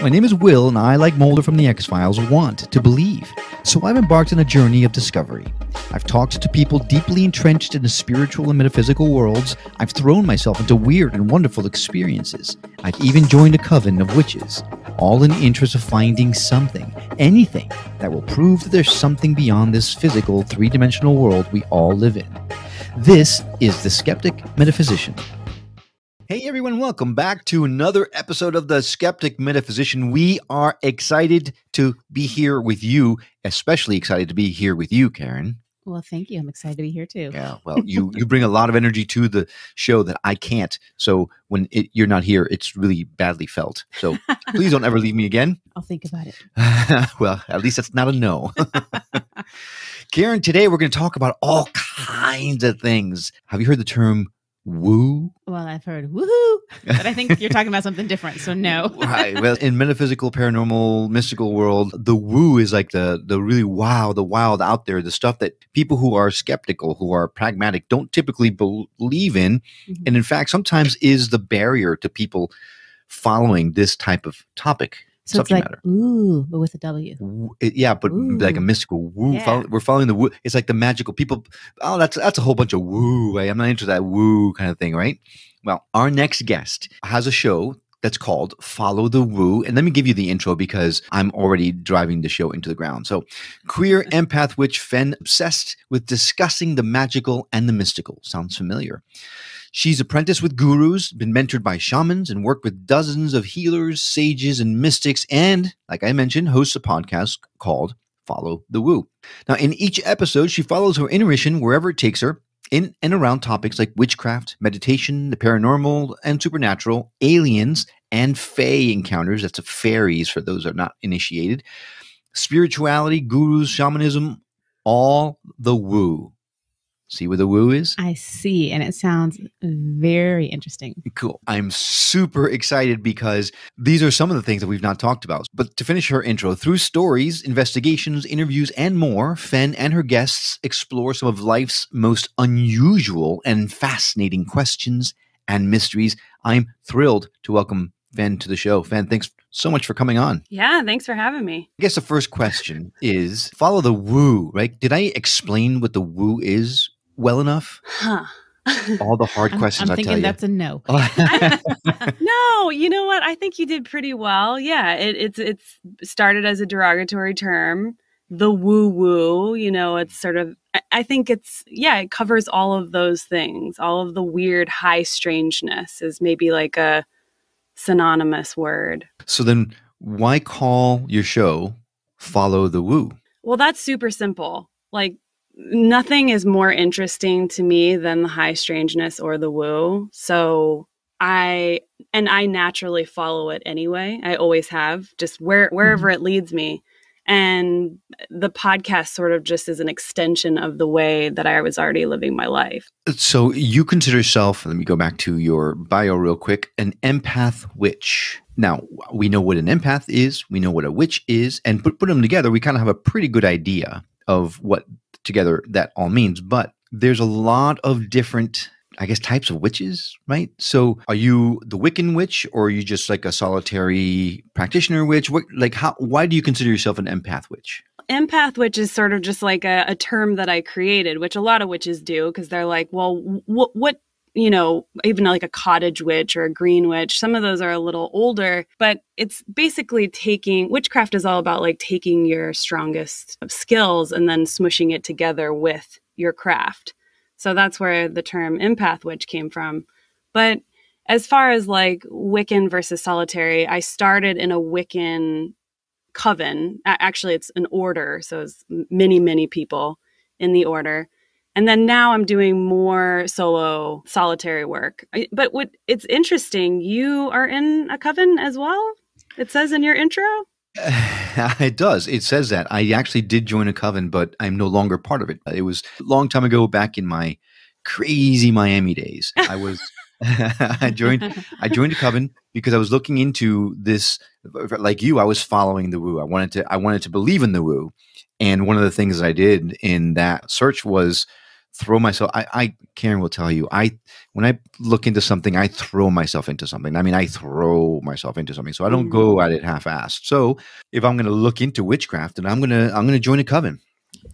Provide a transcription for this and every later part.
My name is Will, and I, like Mulder from The X Files, want to believe. So I've embarked on a journey of discovery. I've talked to people deeply entrenched in the spiritual and metaphysical worlds. I've thrown myself into weird and wonderful experiences. I've even joined a coven of witches, all in the interest of finding something, anything, that will prove that there's something beyond this physical, three dimensional world we all live in. This is The Skeptic Metaphysician. Hey everyone, welcome back to another episode of The Skeptic Metaphysician. We are excited to be here with you, especially excited to be here with you, Karen. Well, thank you. I'm excited to be here too. Yeah, well, you you bring a lot of energy to the show that I can't. So when it, you're not here, it's really badly felt. So please don't ever leave me again. I'll think about it. well, at least that's not a no. Karen, today we're going to talk about all kinds of things. Have you heard the term woo? Well, I've heard woohoo, but I think you're talking about something different. So no. right. Well, in metaphysical, paranormal, mystical world, the woo is like the the really wow, the wild out there, the stuff that people who are skeptical, who are pragmatic, don't typically believe in, Mhm. and in fact, sometimes is the barrier to people following this type of topic. So it's like matter. ooh, but with a W. it- yeah, but like a mystical woo. Yeah. follow- we're following the woo. It's like the magical people. Oh, that's that's a whole bunch of woo. Right? I'm not into that woo kind of thing, right? Well, our next guest has a show that's called Follow the Woo. And let me give you the intro because I'm already driving the show into the ground. So, queer empath witch Fen obsessed with discussing the magical and the mystical. Sounds familiar. She's apprenticed with gurus, been mentored by shamans, and worked with dozens of healers, sages, and mystics. And, like I mentioned, hosts a podcast called Follow the Woo. Now, in each episode, she follows her intuition wherever it takes her in and around topics like witchcraft, meditation, the paranormal and supernatural, aliens, and fae encounters. That's a fairies for those that are not initiated. Spirituality, gurus, shamanism, all the woo. See where the woo is? I see, and it sounds very interesting. Cool. I'm super excited because these are some of the things that we've not talked about. But to finish her intro, through stories, investigations, interviews, and more, Fen and her guests explore some of life's most unusual and fascinating questions and mysteries. I'm thrilled to welcome Fen to the show. Fen, thanks so much for coming on. Yeah, thanks for having me. I guess the first question is follow the woo, right? Did I explain what the woo is well enough? Huh. All the hard I'm, questions I'm I tell thinking that's a no. no, you know what? I think you did pretty well. Yeah, it, it's it's started as a derogatory term. The woo woo, you know, it's sort of. I- I think it's yeah, it covers all of those things. All of the weird high strangeness is maybe like a synonymous word. So then why call your show Follow the Woo? Well, that's super simple. Like nothing is more interesting to me than the high strangeness or the woo. So I and I naturally follow it anyway. I always have, just where wherever mm-hmm. it leads me. And the podcast sort of just is an extension of the way that I was already living my life. So you consider yourself, let me go back to your bio real quick, an empath witch. Now, we know what an empath is, we know what a witch is, and put, put them together, we kind of have a pretty good idea of what together that all means. But there's a lot of different, I guess, types of witches, right? So are you the Wiccan witch or are you just like a solitary practitioner witch? What, like, how, why do you consider yourself an empath witch? empath witch is sort of just like a, a term that I created, which a lot of witches do because they're like, well, what, what, you know, even like a cottage witch or a green witch, some of those are a little older, but it's basically taking witchcraft is all about like taking your strongest skills and then smushing it together with your craft. So that's where the term empath witch came from. But as far as like Wiccan versus solitary, I started in a Wiccan coven. Actually, it's an order, so it's many, many people in the order. And then now I'm doing more solo solitary work. But what it's interesting, you are in a coven as well. It says in your intro. it does. It says that. I actually did join a coven, but I'm no longer part of it. It was a long time ago back in my crazy Miami days. I was I joined I joined a coven because I was looking into this like you, I was following the woo. I wanted to I wanted to believe in the woo. And one of the things I did in that search was throw myself. I, I Karen will tell you. I when I look into something, I throw myself into something. I mean, I throw myself into something. So I don't go mm. at it half-assed. So if I'm going to look into witchcraft, and I'm gonna I'm gonna join a coven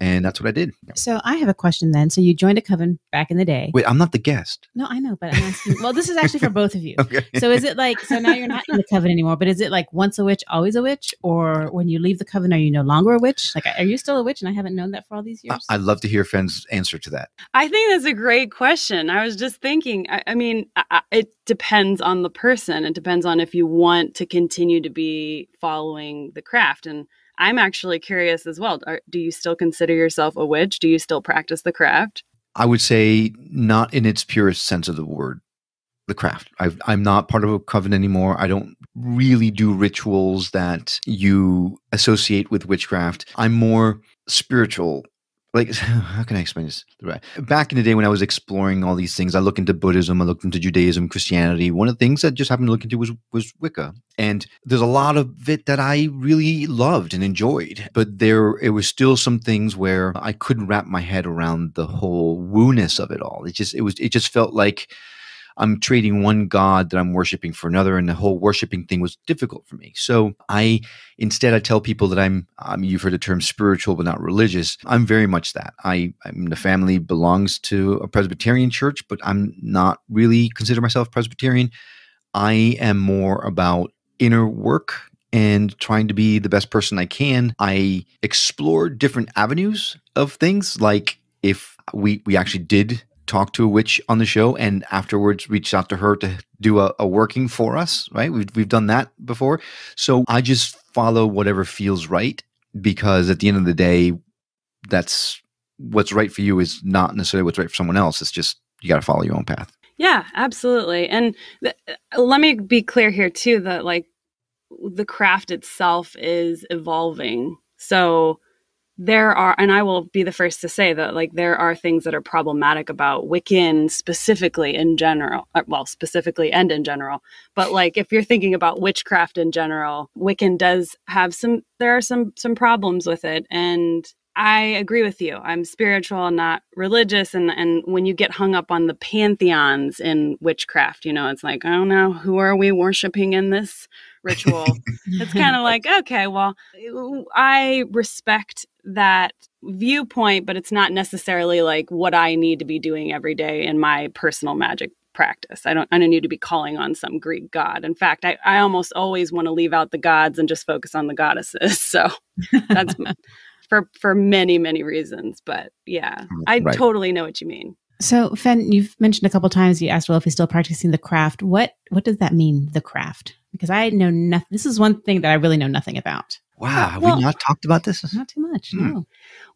and that's what I did. So I have a question then. So you joined a coven back in the day. Wait, I'm not the guest. No, I know, but I'm asking. well, this is actually for both of you. Okay. So is it like so now you're not in the coven anymore? But is it like once a witch, always a witch, or when you leave the coven, are you no longer a witch? Like, are you still a witch? And I haven't known that for all these years. I'd love to hear Fen's answer to that. I think that's a great question. I was just thinking, I, I mean, I, I- it depends on the person. It depends on if you want to continue to be following the craft. And I'm actually curious as well. Are, do you still consider yourself a witch? Do you still practice the craft? I would say not in its purest sense of the word. The craft. I've, I'm not part of a coven anymore. I don't really do rituals that you associate with witchcraft. I'm more spiritual. Like, how can I explain this? right- Back in the day when I was exploring all these things, I looked into Buddhism, I looked into Judaism, Christianity. One of the things that just happened to look into was was Wicca, and there's a lot of it that I really loved and enjoyed. But there, it was still some things where I couldn't wrap my head around the whole woo-ness of it all. It just, it was, it just felt like I'm trading one God that I'm worshiping for another, and the whole worshiping thing was difficult for me. So I instead I tell people that I'm, um, you've heard the term spiritual but not religious. I'm very much that. I, I'm the family belongs to a Presbyterian church, but I'm not really consider myself Presbyterian. I am more about inner work and trying to be the best person I can. I explore different avenues of things, like if we we actually did talk to a witch on the show and afterwards reached out to her to do a, a working for us, right? We've we've done that before. So I just follow whatever feels right because at the end of the day, that's what's right for you is not necessarily what's right for someone else. It's just you got to follow your own path. Yeah, absolutely. And th- uh, let me be clear here too that like the craft itself is evolving. So there are and I will be the first to say that like there are things that are problematic about Wiccan specifically in general. uh, Well, specifically and in general. But like if you're thinking about witchcraft in general, Wiccan does have some there are some some problems with it and I agree with you. I'm spiritual, not religious, and and when you get hung up on the pantheons in witchcraft, you know, it's like, I don't know, who are we worshiping in this ritual? it's kind of like, okay, well, I respect that viewpoint, but it's not necessarily like what I need to be doing every day in my personal magic practice. I don't I don't need to be calling on some Greek god. In fact, I, I almost always want to leave out the gods and just focus on the goddesses. So that's for for many, many reasons. But yeah, mm, I Right. totally know what you mean. So, Fen, you've mentioned a couple times. You asked, well, if he's still practicing the craft. What What does that mean, the craft? Because I know nothing. This is one thing that I really know nothing about. Wow, have Well- we not talked about this? Not too much. Hmm. No.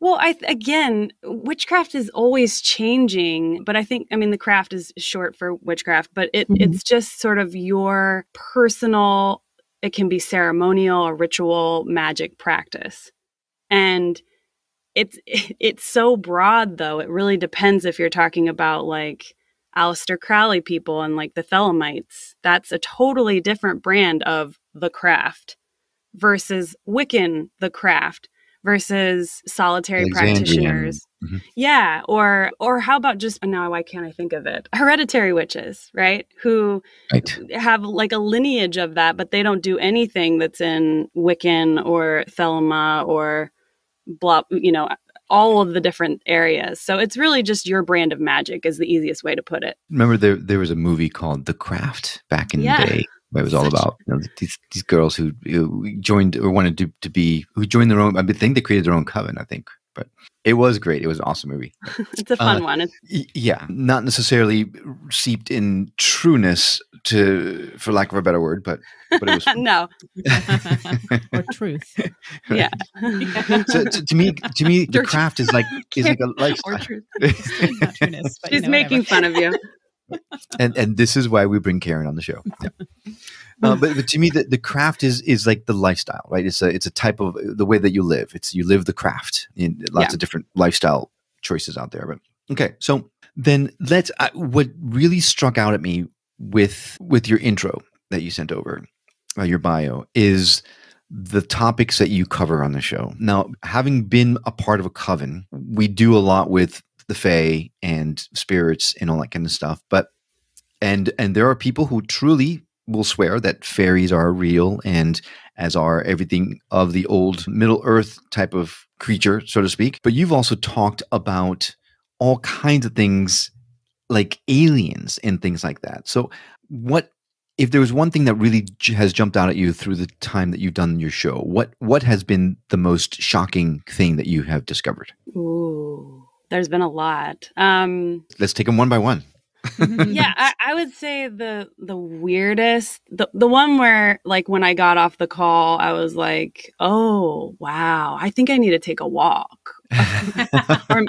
Well, I th- again, witchcraft is always changing, but I think I mean the craft is short for witchcraft, but it Mhm. it's just sort of your personal it can be ceremonial or ritual magic practice. And it's it's so broad though. It really depends if you're talking about like Aleister Crowley people and like the Thelemites. That's a totally different brand of the craft versus Wiccan the craft versus solitary Alexandrian. practitioners. Mhm. Yeah, or or how about just now why can't I think of it? Hereditary witches, right? Who Right. have like a lineage of that, but they don't do anything that's in Wiccan or Thelema or blah, you know, all of the different areas. So it's really just your brand of magic is the easiest way to put it. Remember there there was a movie called The Craft back in Yeah. the day. Where it was all Such- about you know, these these girls who, who joined or wanted to, to be who joined their own. I think they created their own coven. I think, but it was great. It was an awesome movie. It's a fun Uh, one. It's, yeah, not necessarily seeped in trueness, to for lack of a better word, but but it was. no, or truth. yeah. so to, to me, to me, the craft is like is like a or lifestyle. truth. Not trueness. but, you She's know, making whatever. fun of you. And and this is why we bring Karen on the show. Yeah. Uh, but, but to me, the, the craft is is like the lifestyle, right? It's a it's a type of the way that you live. It's you live the craft in lots Yeah. of different lifestyle choices out there. But okay, so then let's. Uh, what really struck out at me with with your intro that you sent over, uh, your bio, is the topics that you cover on the show. Now, having been a part of a coven, we do a lot with the fae and spirits and all that kind of stuff. But and and there are people who truly will swear that fairies are real and as are everything of the old Middle Earth type of creature, so to speak. But you've also talked about all kinds of things like aliens and things like that. So, what if there was one thing that really has jumped out at you through the time that you've done your show? What what has been the most shocking thing that you have discovered? Ooh, there's been a lot. Um, Let's take them one by one. yeah, I, I would say the the weirdest, the the one where like when I got off the call, I was like, oh wow, I think I need to take a walk, or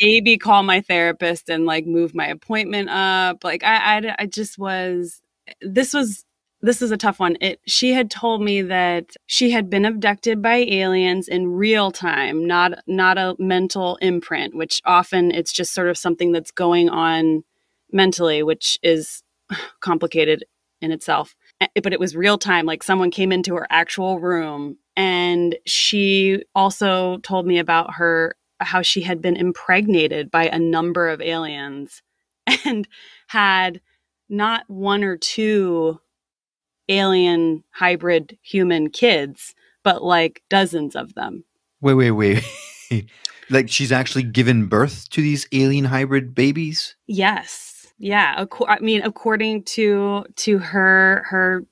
maybe call my therapist and like move my appointment up. Like I, I, I just was. This was this is a tough one. It she had told me that she had been abducted by aliens in real time, not not a mental imprint, which often it's just sort of something that's going on mentally, which is complicated in itself. But it was real time. Like someone came into her actual room and she also told me about her how she had been impregnated by a number of aliens and had not one or two alien hybrid human kids, but like dozens of them. Wait, wait, wait. like she's actually given birth to these alien hybrid babies? Yes. Yeah. I mean, according to to her her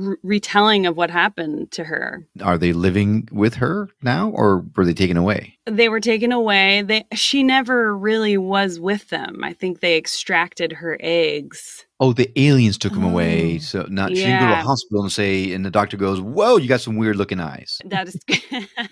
r- retelling of what happened to her, Are they living with her now or were they taken away? they were taken away. They she never really was with them. I think they extracted her eggs. Oh, the aliens took them Oh. away. So not she didn't go to a hospital and say, and the doctor goes, "Whoa, you got some weird looking eyes." That is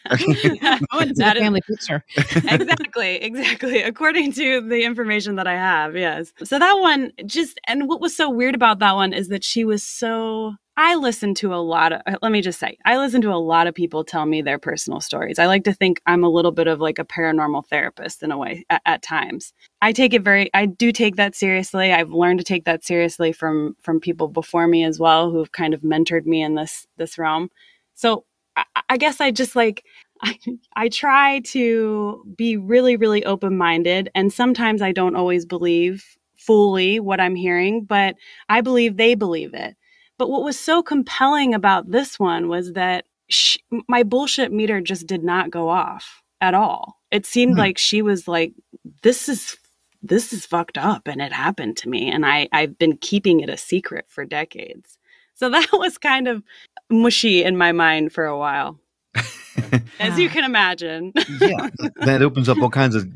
I want to see That is- family picture. exactly, exactly. According to the information that I have, yes. So that one just, and what was so weird about that one is that she was so. I listen to a lot of, let me just say, I listen to a lot of people tell me their personal stories. I like to think I'm a little bit of like a paranormal therapist in a way at, at times. I take it very, I do take that seriously. I've learned to take that seriously from from people before me as well who've kind of mentored me in this this realm. So I, I guess I just like I, I try to be really, really open minded. And sometimes I don't always believe fully what I'm hearing, but I believe they believe it. But what was so compelling about this one was that sh my bullshit meter just did not go off at all. It seemed Hmm. like she was like, this is. This is fucked up and it happened to me. And I, I've been keeping it a secret for decades. So that was kind of mushy in my mind for a while, as you can imagine. yeah, that opens up all kinds of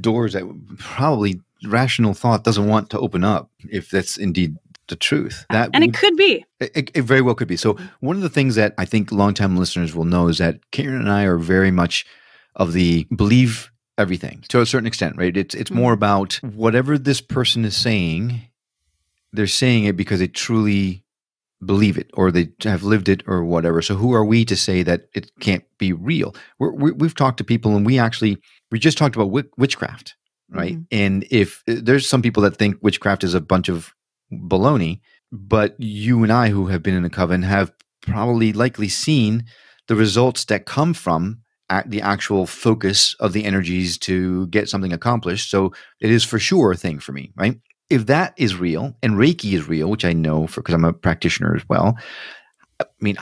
doors that probably rational thought doesn't want to open up if that's indeed the truth. Uh, that and would- it could be. It, it very well could be. So mm. one of the things that I think longtime listeners will know is that Karen and I are very much of the believe everything to a certain extent, right? It's it's more mm. about whatever this person is saying, they're saying it because they truly believe it or they have lived it or whatever. So who are we to say that it can't be real? We're, we we've talked to people and we actually we just talked about witchcraft, right? Mm-hmm. And if eh, there's some people that think witchcraft is a bunch of baloney, but you and I, who have been in a coven, have probably likely seen the results that come from the actual focus of the energies to get something accomplished. So it is for sure a thing for me, right? If that is real and Reiki is real, which I know for because I'm a practitioner as well, I mean,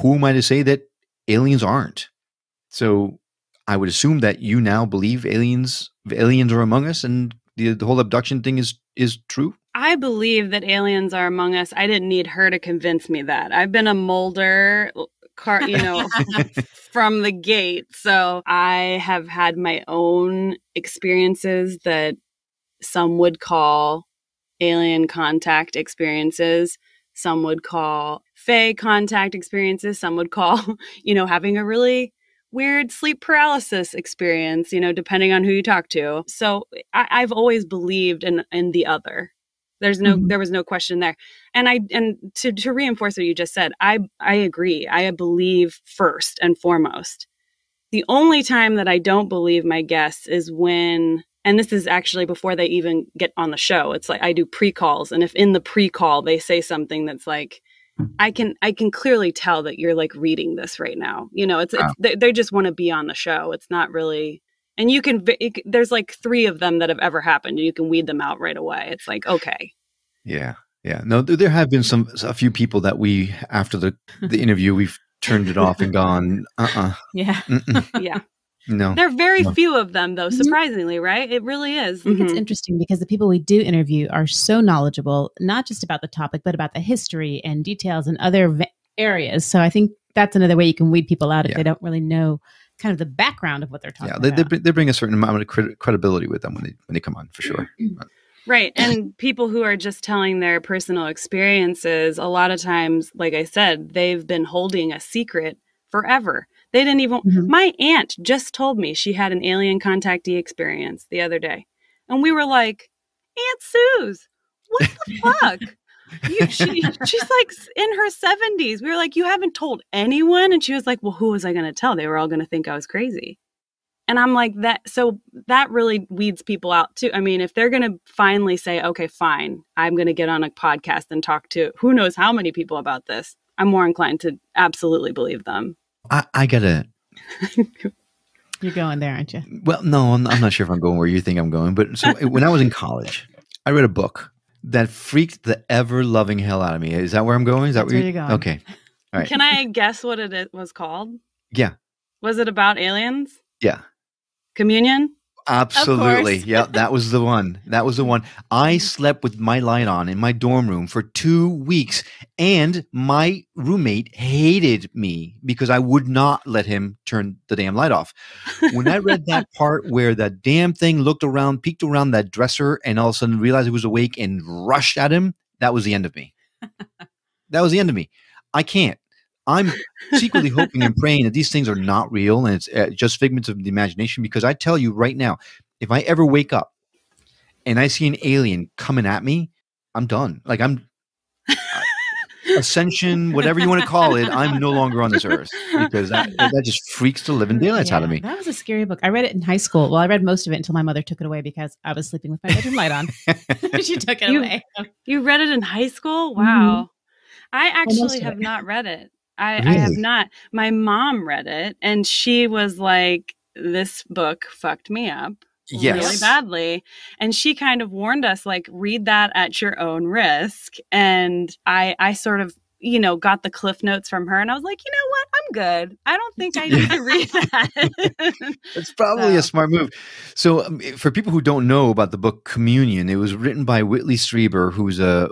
who am I to say that aliens aren't? So I would assume that you now believe aliens aliens are among us and the, the whole abduction thing is is true. I believe that aliens are among us. I didn't need her to convince me that. I've been a Mulder car, you know, from the gate. So I have had my own experiences that some would call alien contact experiences. Some would call fey contact experiences. Some would call, you know, having a really weird sleep paralysis experience, you know, depending on who you talk to. So I, I've always believed in in the other. There's no Mhm. there was no question there. And I and to to reinforce what you just said, I I agree. I believe first and foremost. The only time that I don't believe my guests is when and this is actually before they even get on the show. It's like I do pre-calls and if in the pre-call they say something that's like I can I can clearly tell that you're like reading this right now. You know, it's, Wow. it's they, they just want to be on the show. It's not really and you can it there's like three of them that have ever happened and you can weed them out right away it's like okay Yeah, yeah. No, there have been some a few people that we after the the interview we've turned it off and gone. Uh uh Yeah. yeah no. there are very No. few of them though Mhm. surprisingly right it really is I think it's interesting because the people we do interview are so knowledgeable, not just about the topic, but about the history and details and other v- areas. So I think that's another way you can weed people out if Yeah. they don't really know kind of the background of what they're talking Yeah, they, they, about. bring- they bring a certain amount of cred- credibility with them when they when they come on for sure. Right. And people who are just telling their personal experiences, a lot of times, like I said, they've been holding a secret forever. They didn't even, Mhm. my aunt just told me she had an alien contactee experience the other day. And we were like, Aunt Suze, what the fuck? You, she, she's like in her 70s. We were like, You haven't told anyone? And she was like, Well, who was I going to tell? They were all going to think I was crazy. And I'm like, that, so that really weeds people out too. I mean, if they're going to finally say, okay, fine, I'm going to get on a podcast and talk to who knows how many people about this, I'm more inclined to absolutely believe them. I, I gotta. You're going there, aren't you? Well, no, I'm, I'm not sure if I'm going where you think I'm going. But so when I was in college, I read a book that freaked the ever loving hell out of me. Is that where I'm going? Is that That's where where you- you're going. Okay. All right. Can I guess what it was called? Yeah. Was it about aliens? Yeah. Communion? Absolutely. Yeah, that was the one. That was the one. I mm-hmm. slept with my light on in my dorm room for two weeks, and my roommate hated me because I would not let him turn the damn light off. When I read that part where that damn thing looked around, peeked around that dresser, and all of a sudden realized it was awake and rushed at him, that was the end of me. that was the end of me. I can't. I'm secretly hoping and praying that these things are not real and it's uh, just figments of the imagination. Because I tell you right now, if I ever wake up and I see an alien coming at me, I'm done. Like I'm ascension, whatever you want to call it. I'm no longer on this earth because that that just freaks the living daylights out of me. That was a scary book. I read it in high school. Well, I read most of it until my mother took it away because I was sleeping with my bedroom light on. she took it You- away. You read it in high school? Mhm. Wow. I actually have not read it. I, I have not. My mom read it and she was like, this book fucked me up. really badly. And she kind of warned us, like, read that at your own risk. And I, I sort of, you know, got the cliff notes from her, and I was like, you know what, I'm good. I don't think I need to read that. It's probably So- a smart move. So, um, for people who don't know about the book Communion, it was written by Whitley Strieber, who's a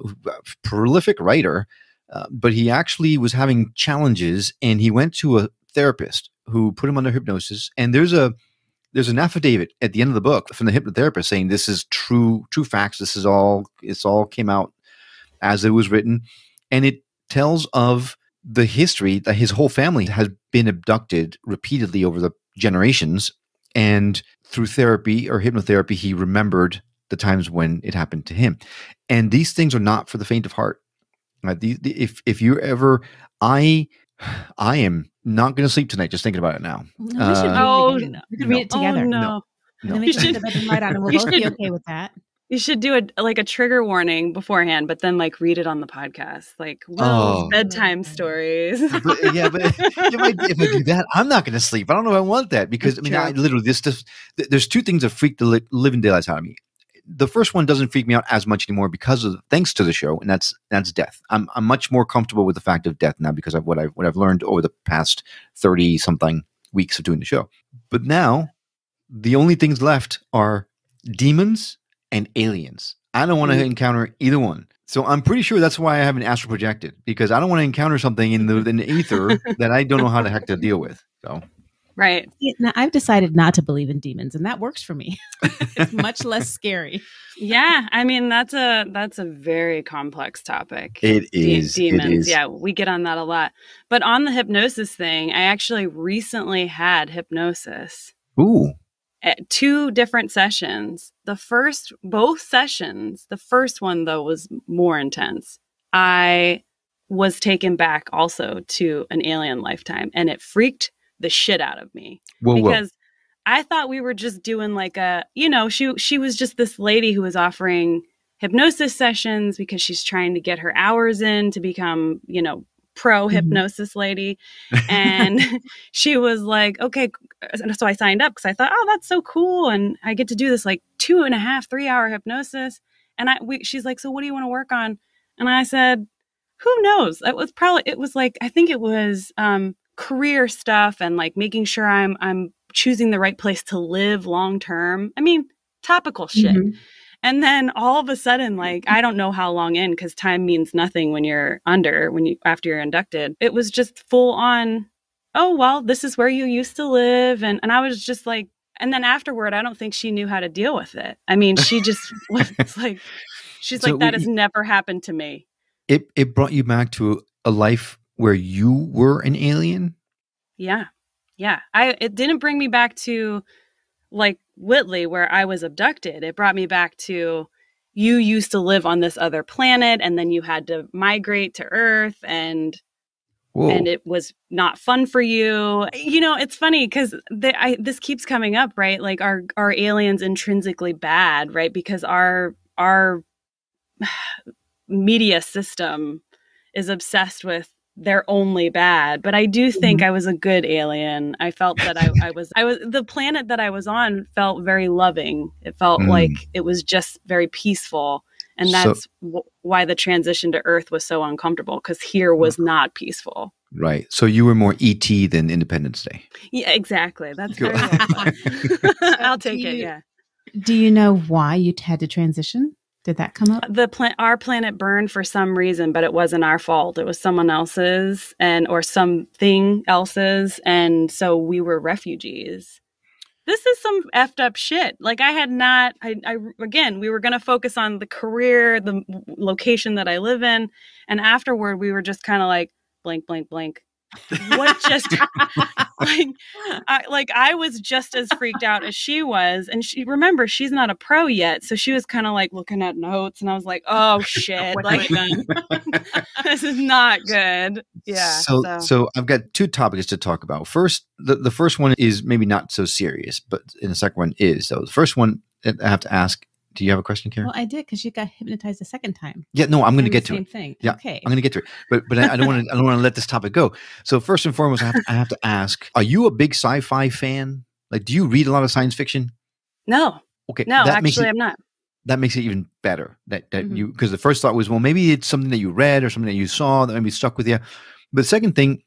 prolific writer, uh, but he actually was having challenges, and he went to a therapist who put him under hypnosis. And there's a there's an affidavit at the end of the book from the hypnotherapist saying this is true true facts. This is all it's all came out as it was written, and it tells of the history that his whole family has been abducted repeatedly over the generations and through therapy or hypnotherapy he remembered the times when it happened to him and these things are not for the faint of heart Right? The- the- if if you're ever i i am not going to sleep tonight just thinking about it now No, we should Uh, read it Oh, again. no. read it together. Oh, no. No. And we You can put should- the light on and we'll you both be okay with that. You should do a like a trigger warning beforehand, but then like read it on the podcast, like Will's Oh. bedtime stories. But, yeah, but if I, if I do that, I'm not going to sleep. I don't know if I want that because I That's mean, I literally this, this th- there's two things that freak the li- living daylights out of me. The first one doesn't freak me out as much anymore because of thanks to the show, and that's that's death. I'm I'm much more comfortable with the fact of death now because of what I've what I've learned over the past thirty something weeks of doing the show. But now, the only things left are demons and aliens. I don't want to Mm. encounter either one. So I'm pretty sure that's why I haven't astral projected because I don't want to encounter something in the in the ether that I don't know how the heck to deal with. So right. Now, I've decided not to believe in demons, and that works for me. it's much less scary. Yeah, I mean that's a that's a very complex topic. it De- is demons. It is. Yeah, we get on that a lot. But on the hypnosis thing, I actually recently had hypnosis Ooh. at two different sessions. The first, both sessions, the first one though was more intense. I was taken back also to an alien lifetime and it freaked the shit out of me Whoa, whoa. because I thought we were just doing like a, you know, she she was just this lady who was offering hypnosis sessions because she's trying to get her hours in to become, you know, pro hypnosis lady. And she was like, "Okay, so I signed up because I thought, oh, that's so cool, and I get to do this like two and a half, three hour hypnosis. And I, we, she's like, so what do you want to work on? And I said, who knows? It was probably, it was like, I think it was um, career stuff and like making sure I'm, I'm choosing the right place to live long term. I mean, topical shit. Mm-hmm. And then all of a sudden, like, I don't know how long in because time means nothing when you're under, when you, after you're inducted. It was just full on, oh, well, this is where you used to live. And, and I was just like, and then afterward, I don't think she knew how to deal with it. I mean, she just was like, she's so like, that has never happened to me. It, it brought you back to a life where you were an alien? Yeah. Yeah. I, it didn't bring me back to like Whitley, where I was abducted. It brought me back to you used to live on this other planet and then you had to migrate to Earth and Whoa. and it was not fun for you. You know, it's funny because this keeps coming up, right? Like, are are aliens intrinsically bad, right? Because our our media system is obsessed with they're only bad. But I do think mm-hmm. I was a good alien. I felt that I, I, was I was the planet that I was on felt very loving. It felt mm. like it was just very peaceful and that's so, w- why the transition to earth was so uncomfortable because here was mm. not peaceful right so you were more E.T. than independence day yeah exactly that's cool. i'll take you, it yeah do you know why you had to transition did that come up the plant our planet burned for some reason but it wasn't our fault it was someone else's and or something else's and so we were refugees this is some effed up shit. Like I had not, I, I again, we were going to focus on the career, the location that I live in. And afterward, we were just kind of like blank, blank, blank what just like I, like I was just as freaked out as she was and she remember she's not a pro yet so she was kind of like looking at notes and I was like oh shit like this is not good. Yeah so, so, so I've got two topics to talk about. First the, the first one is maybe not so serious but in the second one is so the first one I have to ask do you have a question, Karen? Well, I did because you got hypnotized a second time. Yeah, no, I'm going to get to same it. Thing. Yeah, okay. I'm going to get to it, but but I, don't want to. I don't want to let this topic go. So first and foremost, I have, to, I have to ask: Are you a big sci-fi fan? Like, do you read a lot of science fiction? No. Okay. No, actually, it, I'm not. That makes it even better. That that mm-hmm. you because the first thought was, well, maybe it's something that you read or something that you saw that maybe stuck with you. But the second thing,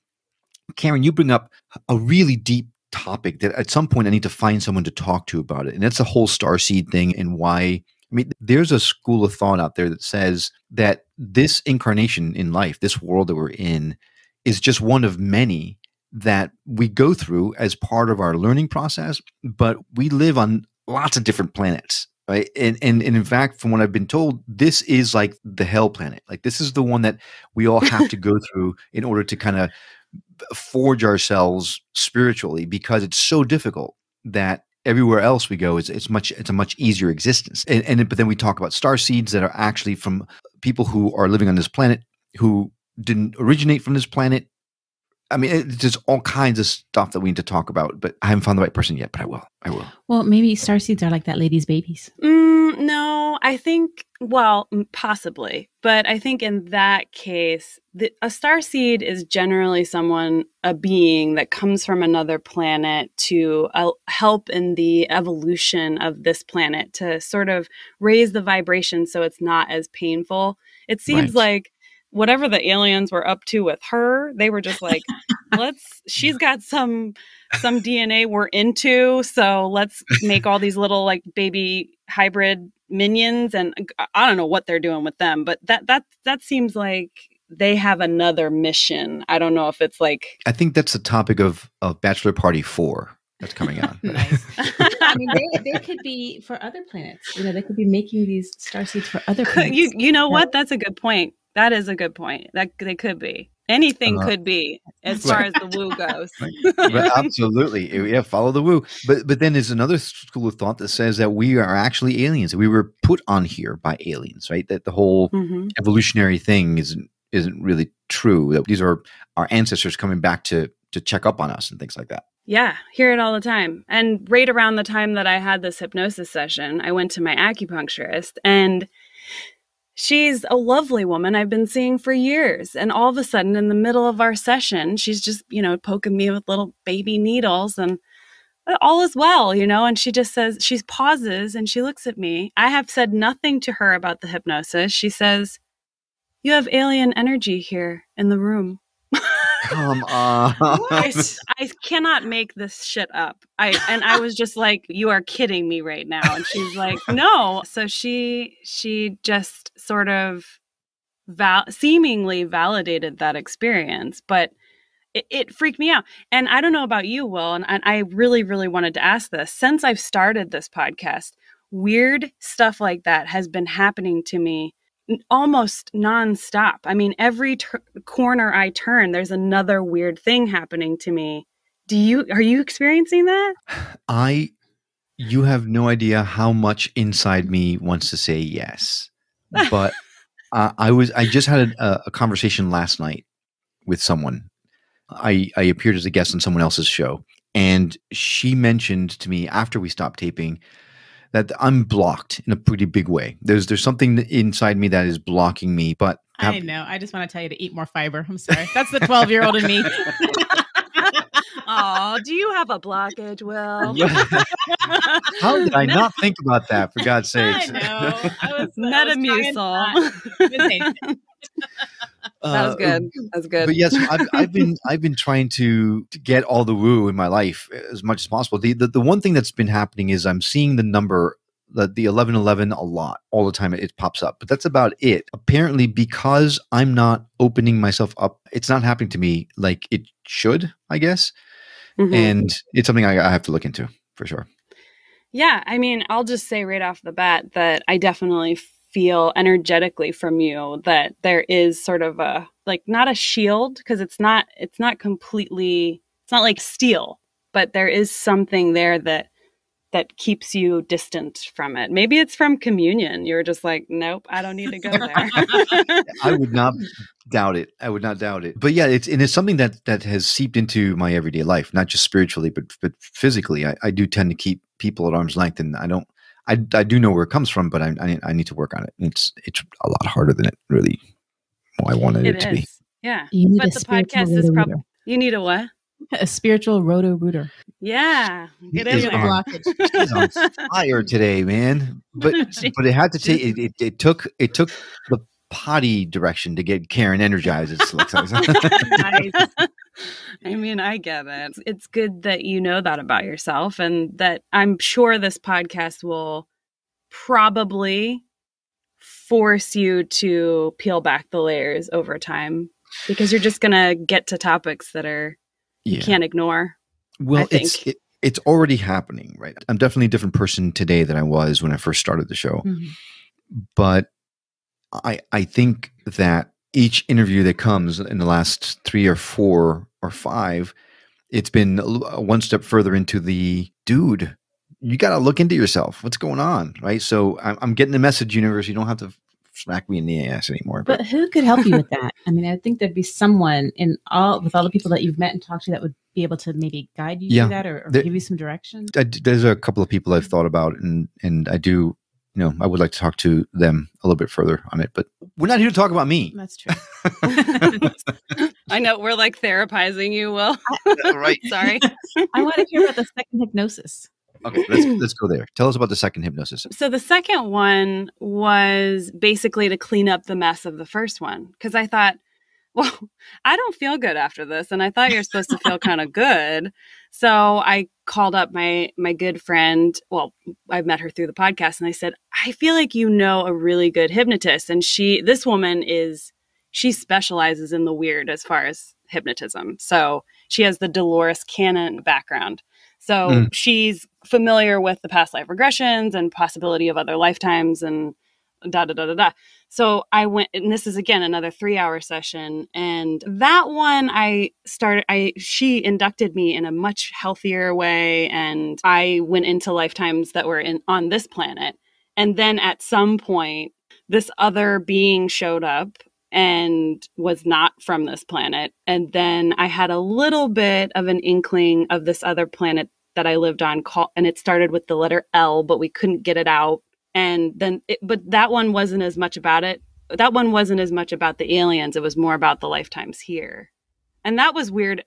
Karen, you bring up a really deep topic that at some point I need to find someone to talk to about it, and that's the whole star seed thing and why I mean, there's a school of thought out there that says that this incarnation in life, this world that we're in, is just one of many that we go through as part of our learning process, but we live on lots of different planets. Right. And, and and in fact, from what I've been told, this is like the hell planet. Like this is the one that we all have to go through in order to kind of forge ourselves spiritually because it's so difficult that everywhere else we go, it's, it's much it's a much easier existence. And, and but then we talk about star seeds that are actually from people who are living on this planet who didn't originate from this planet. I mean, it's just all kinds of stuff that we need to talk about. But I haven't found the right person yet. But I will. I will. Well, maybe star seeds are like that lady's babies. Mm, no, I think well, possibly, but I think in that case, the, a star seed is generally someone, a being that comes from another planet to uh, help in the evolution of this planet to sort of raise the vibration so it's not as painful. It seems right. like whatever the aliens were up to with her, they were just like, let's, she's got some, some DNA we're into. So let's make all these little like baby hybrid minions and uh, I don't know what they're doing with them, but that that that seems like they have another mission. I don't know if it's like I think that's the topic of of Bachelor Party 4 that's coming out. nice. I mean, they, they could be for other planets. You know, they could be making these star seeds for other planets. You you know what? That's a good point. That is a good point. That they could be. Anything uh, could be as far as the woo goes. absolutely. Yeah, follow the woo. But but then there's another school of thought that says that we are actually aliens. We were put on here by aliens, right? That the whole mm-hmm. evolutionary thing isn't isn't really true. That these are our ancestors coming back to to check up on us and things like that. Yeah, hear it all the time. And right around the time that I had this hypnosis session, I went to my acupuncturist and She's a lovely woman I've been seeing for years. And all of a sudden, in the middle of our session, she's just, you know, poking me with little baby needles. And uh, all is well, you know. And she just says, she pauses and she looks at me. I have said nothing to her about the hypnosis. She says, You have alien energy here in the room. Come on. I, I cannot make this shit up. I and I was just like, "You are kidding me right now." And she's like, "No." So she she just sort of val- seemingly validated that experience, but it, it, freaked me out. And I don't know about you, Will, and, and I really, really wanted to ask this. Since I've started this podcast, weird stuff like that has been happening to me almost nonstop. I mean, every ter- corner I turn, there's another weird thing happening to me. Do you are you experiencing that? I you have no idea how much inside me wants to say yes. But uh, I was I just had a, a conversation last night with someone I, I appeared as a guest on someone else's show. And she mentioned to me after we stopped taping that I'm blocked in a pretty big way. There's there's something inside me that is blocking me. But have, I know. I just want to tell you to eat more fiber. I'm sorry. That's the 12 year old in me. Oh, do you have a blockage, Will? How did I not think about that? For God's sake! I know. I was Metamucil that was uh, that was good. That was good. But yes, I've, I've been I've been trying to, to get all the woo in my life as much as possible. The, the the one thing that's been happening is I'm seeing the number the the eleven eleven a lot all the time. It, it pops up, but that's about it. Apparently, because I'm not opening myself up, it's not happening to me like it should. I guess, mm-hmm. and it's something I, I have to look into for sure. Yeah, I mean, I'll just say right off the bat that I definitely feel energetically from you that there is sort of a like not a shield because it's not it's not completely it's not like steel but there is something there that that keeps you distant from it. Maybe it's from communion. You're just like nope i don't need to go there. I would not doubt it. I would not doubt it. But yeah it's and it's something that that has seeped into my everyday life not just spiritually but but physically. I, I do tend to keep people at arm's length and i don't I, I do know where it comes from, but I, I, I need to work on it. It's it's a lot harder than it really well, I wanted it, it to be. Yeah, but the podcast is probably you need a what? A spiritual roto rooter. Yeah, get in there. She's on fire today, man. But but it had to take it, it, it. took it took the potty direction to get Karen energized. nice. I mean, I get it. It's good that you know that about yourself, and that I'm sure this podcast will probably force you to peel back the layers over time because you're just going to get to topics that are yeah. you can't ignore. Well, it's it, it's already happening, right? I'm definitely a different person today than I was when I first started the show. Mm-hmm. But I I think that each interview that comes in the last three or four or five, it's been uh, one step further into the dude. You got to look into yourself. What's going on, right? So I'm, I'm getting the message, universe. You don't have to smack me in the ass anymore. But, but who could help you with that? I mean, I think there'd be someone in all with all the people that you've met and talked to that would be able to maybe guide you yeah, through that or, or there, give you some direction. I, there's a couple of people I've mm-hmm. thought about, and and I do you know, I would like to talk to them a little bit further on it, but we're not here to talk about me. That's true. I know we're like therapizing you, Will. right. Sorry. I want to hear about the second hypnosis. Okay, let's let's go there. Tell us about the second hypnosis. So the second one was basically to clean up the mess of the first one because I thought, well, I don't feel good after this, and I thought you're supposed to feel kind of good. So I called up my my good friend. Well, I've met her through the podcast, and I said, I feel like you know a really good hypnotist, and she this woman is she specializes in the weird as far as hypnotism. So she has the Dolores Cannon background. So mm. she's familiar with the past life regressions and possibility of other lifetimes and da da da da da. So I went, and this is again another three hour session. And that one, I started, I, she inducted me in a much healthier way. And I went into lifetimes that were in, on this planet. And then at some point, this other being showed up and was not from this planet. And then I had a little bit of an inkling of this other planet that I lived on, call, and it started with the letter L, but we couldn't get it out and then it, but that one wasn't as much about it. That one wasn't as much about the aliens. It was more about the lifetimes here. And that was weird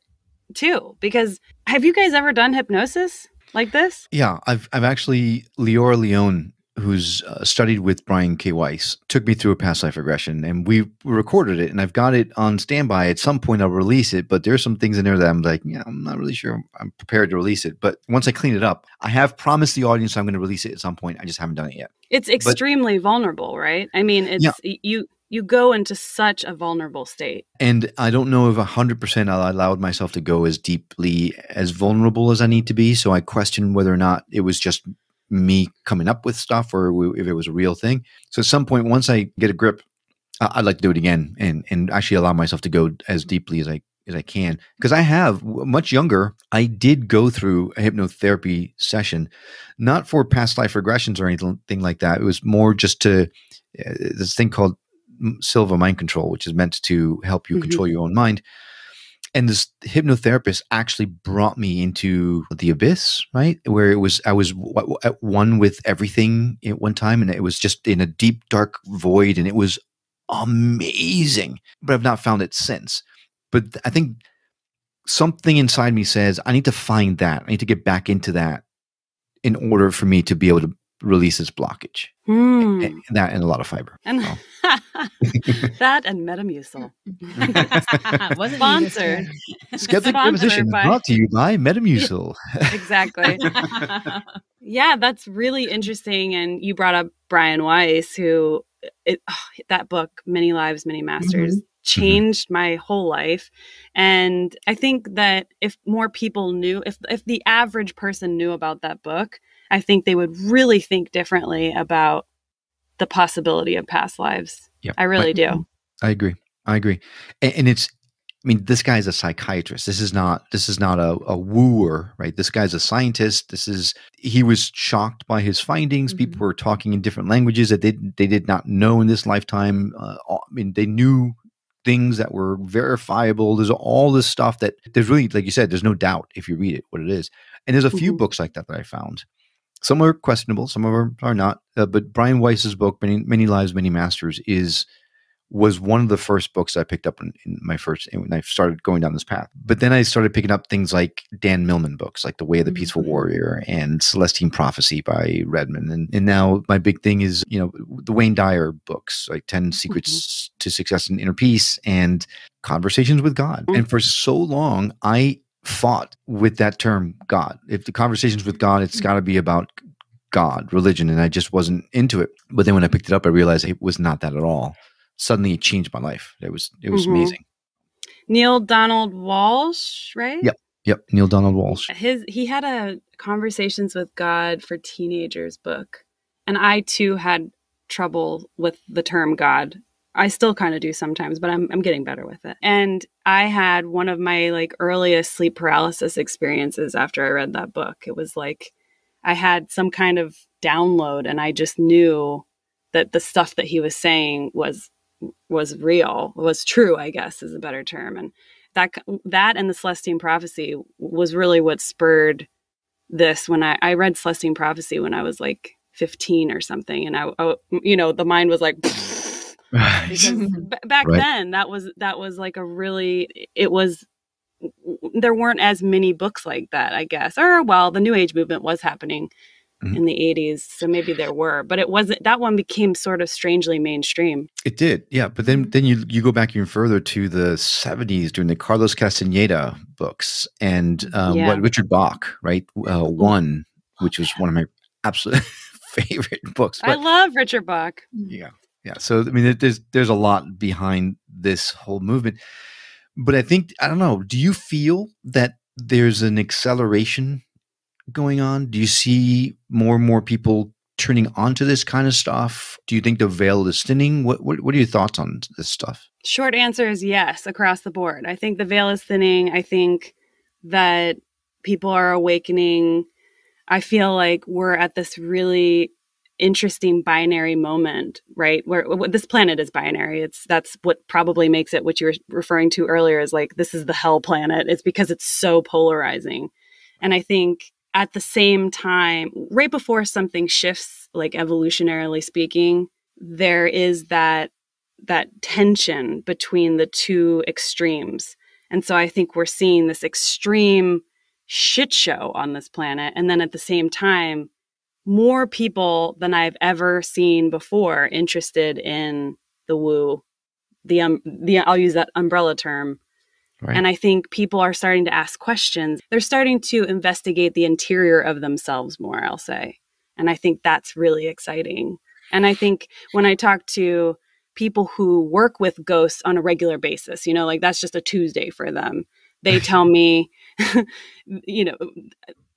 too because have you guys ever done hypnosis like this? Yeah, I've I've actually Leora Leone, who's uh, studied with Brian K. Weiss, took me through a past life regression, and we recorded it, and I've got it on standby. At some point, I'll release it, but there's some things in there that I'm like, yeah, I'm not really sure I'm prepared to release it. But once I clean it up, I have promised the audience I'm going to release it at some point. I just haven't done it yet. It's extremely but, vulnerable, right? I mean, it's yeah. you you go into such a vulnerable state. And I don't know if 100% I allowed myself to go as deeply as vulnerable as I need to be. So I question whether or not it was just me coming up with stuff or if it was a real thing. So at some point, once I get a grip, I'd like to do it again and, and actually allow myself to go as deeply as I as I can because I have much younger. I did go through a hypnotherapy session, not for past life regressions or anything like that. It was more just to uh, this thing called Silva mind control, which is meant to help you mm-hmm. control your own mind. And this hypnotherapist actually brought me into the abyss, right? Where it was, I was at one with everything at one time, and it was just in a deep, dark void, and it was amazing. But I've not found it since. But I think something inside me says, I need to find that. I need to get back into that in order for me to be able to release this blockage. Mm. And, and that and a lot of fiber. And so. that and Metamucil. Wasn't sponsored. Skeptic Position by... brought to you by Metamucil. exactly. yeah, that's really interesting. And you brought up Brian Weiss, who it, oh, that book, Many Lives, Many Masters. Mm-hmm. changed mm-hmm. my whole life and i think that if more people knew if if the average person knew about that book I think they would really think differently about the possibility of past lives. Yeah, I really I, do. I agree. I agree. And, and, it's, I mean, this guy's a psychiatrist. This is not, this is not a, a wooer, right? This guy's a scientist. This is, he was shocked by his findings. Mm-hmm. People were talking in different languages that they, they did not know in this lifetime. Uh, I mean, they knew things that were verifiable. There's all this stuff that there's really, like you said, there's no doubt if you read it what it is. And there's a few mm-hmm. books like that that I found some are questionable, some of them are not. Uh, but Brian Weiss's book, Many, Many Lives, Many Masters, is was one of the first books I picked up in, in, my first when I started going down this path. But then I started picking up things like Dan Millman books, like The Way of the Peaceful mm-hmm. Warrior and Celestine Prophecy by Redman. And and now my big thing is, you know, the Wayne Dyer books, like 10 Secrets mm-hmm. to Success and Inner Peace and Conversations with God. Mm-hmm. And for so long, I fought with that term God. If the conversations with God, it's got to be about God, religion, and I just wasn't into it. But then when I picked it up, I realized it was not that at all. Suddenly, it changed my life. It was it was mm-hmm. amazing. Neale Donald Walsch, right? Yep, yep. Neale Donald Walsch. His he had a Conversations with God for Teenagers book, and I too had trouble with the term God I still kind of do sometimes, but I'm I'm getting better with it. And I had one of my like earliest sleep paralysis experiences after I read that book. It was like I had some kind of download and I just knew that the stuff that he was saying was was real, was true, I guess is a better term. And that that and the Celestine prophecy was really what spurred this when I, I read Celestine prophecy when I was like 15 or something and I, I you know the mind was like because b- back right. then that was that was like a really it was there weren't as many books like that i guess. Or well the new age movement was happening mm-hmm. in the 80s so maybe there were but it wasn't that one became sort of strangely mainstream. It did yeah but then then you you go back even further to the 70s during the carlos castaneda books and um, yeah. what richard bach right uh, one which was one of my absolute favorite books but, i love richard bach. Yeah yeah so i mean there's there's a lot behind this whole movement but i think i don't know do you feel that there's an acceleration going on? Do you see more and more people turning onto this kind of stuff? Do you think the veil is thinning? What, what what are your thoughts on this stuff? Short answer is yes across the board. I think the veil is thinning. I think that people are awakening. I feel like we're at this really interesting binary moment, right? Where, where, this planet is binary. It's that's what probably makes it what you were referring to earlier is like this is the hell planet. It's because it's so polarizing. And I think at the same time, right before something shifts, like evolutionarily speaking, there is that that tension between the two extremes. And so I think we're seeing this extreme shit show on this planet. And then at the same time, more people than I've ever seen before interested in the woo, the um, the I'll use that umbrella term. Right. And I think people are starting to ask questions. They're starting to investigate the interior of themselves more, I'll say. And I think that's really exciting. And I think when I talk to people who work with ghosts on a regular basis, you know, like that's just a Tuesday for them, they tell me, you know,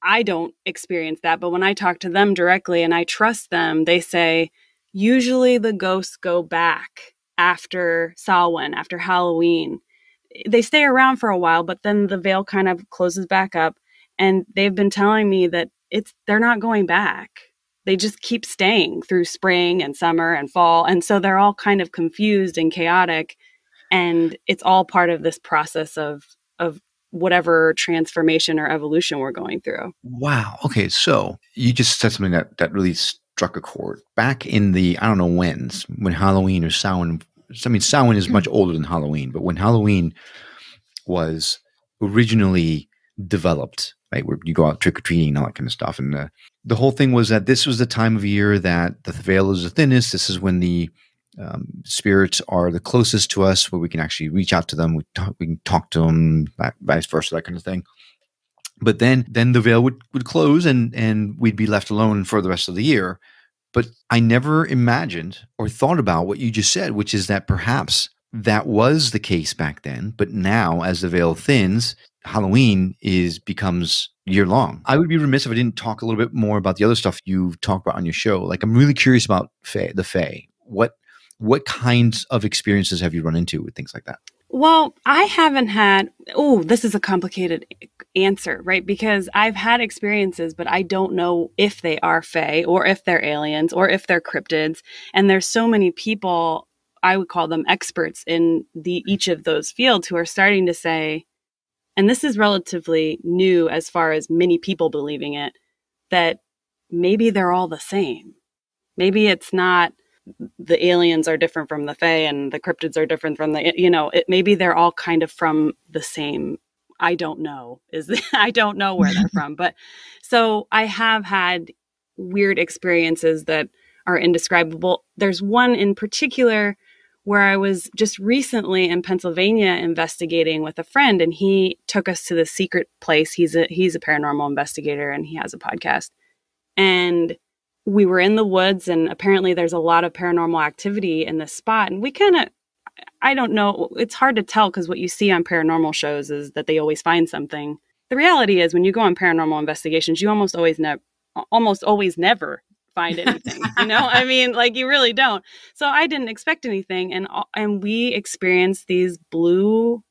I don't experience that. But when I talk to them directly and I trust them, they say, usually the ghosts go back after Samhain, after Halloween. They stay around for a while, but then the veil kind of closes back up. And they've been telling me that it's they're not going back. They just keep staying through spring and summer and fall. And so they're all kind of confused and chaotic. And it's all part of this process of of whatever transformation or evolution we're going through. Wow. Okay. So you just said something that, that really struck a chord. Back in the, I don't know when, when Halloween or Samhain, I mean, Samhain is much older than Halloween, but when Halloween was originally developed, right, where you go out trick or treating and all that kind of stuff. And the, the whole thing was that this was the time of year that the veil is the thinnest. This is when the um, spirits are the closest to us, where we can actually reach out to them. We talk, we can talk to them, vice versa, that kind of thing. But then, then the veil would, would close, and and we'd be left alone for the rest of the year. But I never imagined or thought about what you just said, which is that perhaps that was the case back then, but now as the veil thins, Halloween is becomes year long. I would be remiss if I didn't talk a little bit more about the other stuff you've talked about on your show. Like I'm really curious about Fae, the Fae. What what kinds of experiences have you run into with things like that? Well, I haven't had, oh, this is a complicated answer, right? Because I've had experiences, but I don't know if they are Fae or if they're aliens or if they're cryptids. And there's so many people, I would call them experts in the mm-hmm. each of those fields who are starting to say, and this is relatively new as far as many people believing it, that maybe they're all the same. Maybe it's not the aliens are different from the Fae and the cryptids are different from the, you know, it, maybe they're all kind of from the same. I don't know. Is I don't know where they're from, but so I have had weird experiences that are indescribable. There's one in particular where I was just recently in Pennsylvania investigating with a friend and he took us to the secret place. He's a he's a paranormal investigator and he has a podcast. And we were in the woods and apparently there's a lot of paranormal activity in this spot and we kind of i don't know it's hard to tell because what you see on paranormal shows is that they always find something. The reality is when you go on paranormal investigations you almost always never almost always never find anything you know? I mean like you really don't. So i didn't expect anything and and we experienced these blue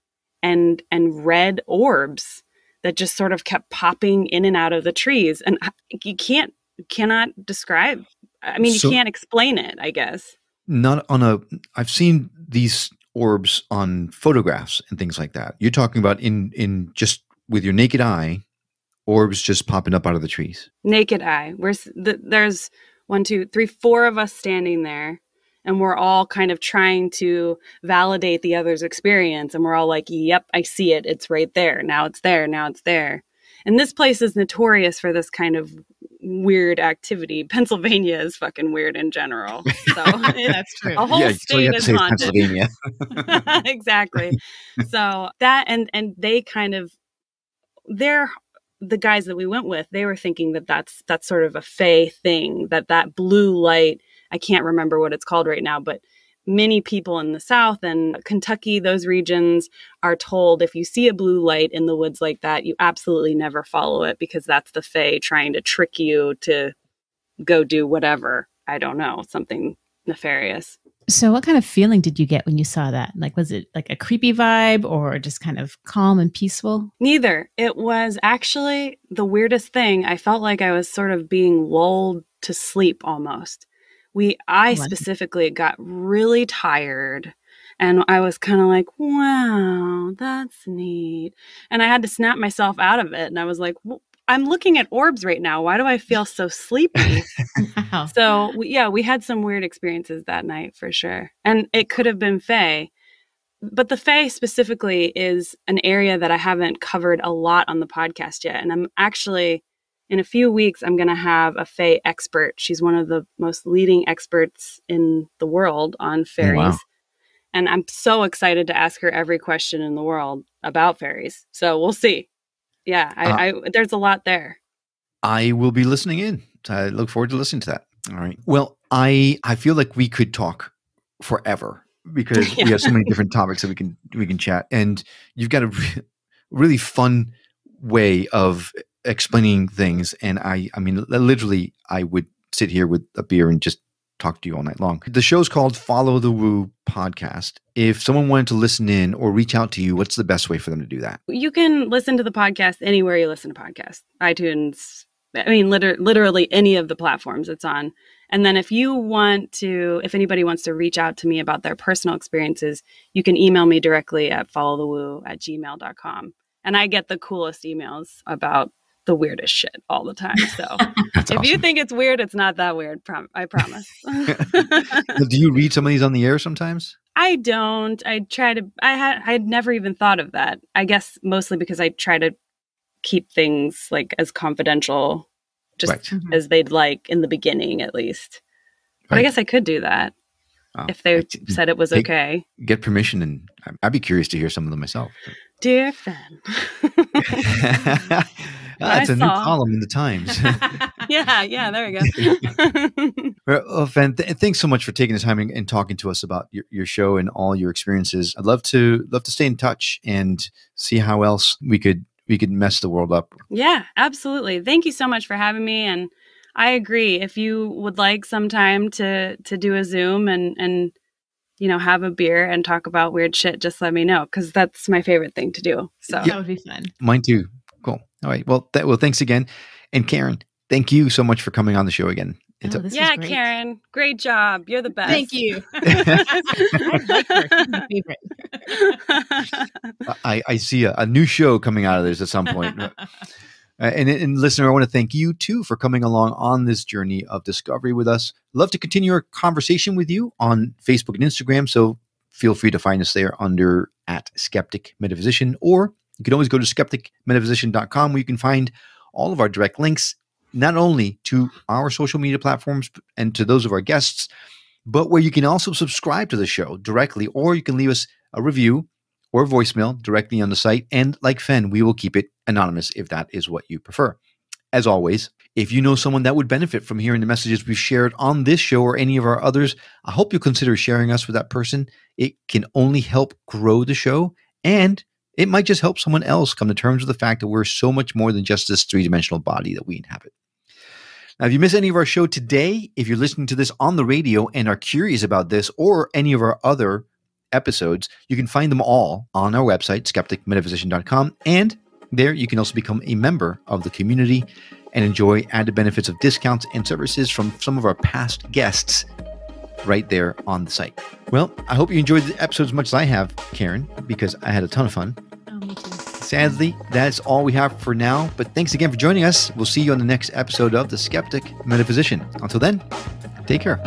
and and red orbs that just sort of kept popping in and out of the trees and uh, you can't cannot describe. I mean, so, you can't explain it, I guess. Not on a, I've seen these orbs on photographs and things like that. You're talking about in, in just with your naked eye, orbs just popping up out of the trees. Naked eye. Where's the, there's one, two, three, four of us standing there and we're all kind of trying to validate the other's experience and we're all like yep i see it it's right there now it's there now it's there and this place is notorious for this kind of weird activity. Pennsylvania is fucking weird in general. So that's true. A whole yeah, state is haunted. Pennsylvania. exactly. so that and and they kind of they're the guys that we went with. They were thinking that that's that's sort of a fey thing. That that blue light. I can't remember what it's called right now, but many people in the South and Kentucky, those regions are told if you see a blue light in the woods like that, you absolutely never follow it because that's the Fae trying to trick you to go do whatever. I don't know, something nefarious. So, what kind of feeling did you get when you saw that? Like, was it like a creepy vibe or just kind of calm and peaceful? Neither. It was actually the weirdest thing. I felt like I was sort of being lulled to sleep almost we i oh, specifically got really tired and i was kind of like wow that's neat and i had to snap myself out of it and i was like well, i'm looking at orbs right now why do i feel so sleepy wow. so yeah we had some weird experiences that night for sure and it could have been fae but the Fae specifically is an area that I haven't covered a lot on the podcast yet. And I'm actually, in a few weeks, I'm going to have a Fae expert. She's one of the most leading experts in the world on fairies. Oh, wow. And I'm so excited to ask her every question in the world about fairies. So we'll see. Yeah, I, uh, I there's a lot there. I will be listening in. I look forward to listening to that. All right. Well, I I feel like we could talk forever because yeah. we have so many different topics that we can we can chat and you've got a re- really fun way of explaining things and i i mean literally i would sit here with a beer and just talk to you all night long. The show's called follow the woo podcast. If someone wanted to listen in or reach out to you what's the best way for them to do that? You can listen to the podcast anywhere you listen to podcasts. itunes i mean liter- literally any of the platforms it's on. And then if you want to, if anybody wants to reach out to me about their personal experiences, you can email me directly at followthewoo at gmail.com. And I get the coolest emails about the weirdest shit all the time. So if awesome. you think it's weird, it's not that weird. Prom- I promise. Do you read some of these on the air sometimes? I don't. I try to. I had. I had never even thought of that. I guess mostly because I try to keep things like as confidential just right. Mm-hmm. as they'd like in the beginning, at least. But. I guess I could do that oh, if they said it was okay. Get permission, and I'd be curious to hear some of them myself. Dear Fen. ah, it's a saw. new column in the Times. yeah, yeah, there we go. well, Fen, th- thanks so much for taking the time and, and, talking to us about your, your show and all your experiences. I'd love to love to stay in touch and see how else we could we could mess the world up. Yeah, absolutely. Thank you so much for having me. And I agree. If you would like some time to to do a Zoom and and you know have a beer and talk about weird shit, just let me know because that's my favorite thing to do. So yeah. that would be fun. Mine too. Cool. All right. Well, th- well, thanks again, and Karen, thank you so much for coming on the show again. Oh, a- yeah, Karen, great job. You're the best. Thank you. I favorite. I, I see a, a, new show coming out of this at some point. uh, and, and listener, I want to thank you too for coming along on this journey of discovery with us. Love to continue our conversation with you on Facebook and Instagram. So feel free to find us there under at Skeptic Metaphysician, or you can always go to skepticmetaphysician.com where you can find all of our direct links not only to our social media platforms and to those of our guests, but where you can also subscribe to the show directly, or you can leave us a review or voicemail directly on the site. And like Fen, we will keep it anonymous if that is what you prefer. As always, if you know someone that would benefit from hearing the messages we've shared on this show or any of our others, I hope you'll consider sharing us with that person. It can only help grow the show and it might just help someone else come to terms with the fact that we're so much more than just this three dimensional body that we inhabit. Now, if you miss any of our show today, if you're listening to this on the radio and are curious about this or any of our other episodes, you can find them all on our website, skepticmetaphysician.com. And there you can also become a member of the community and enjoy added benefits of discounts and services from some of our past guests right there on the site. Well, I hope you enjoyed the episode as much as I have, Karen, because I had a ton of fun. Oh. Sadly, that's all we have for now. But thanks again for joining us. We'll see you on the next episode of The Skeptic Metaphysician. Until then, take care.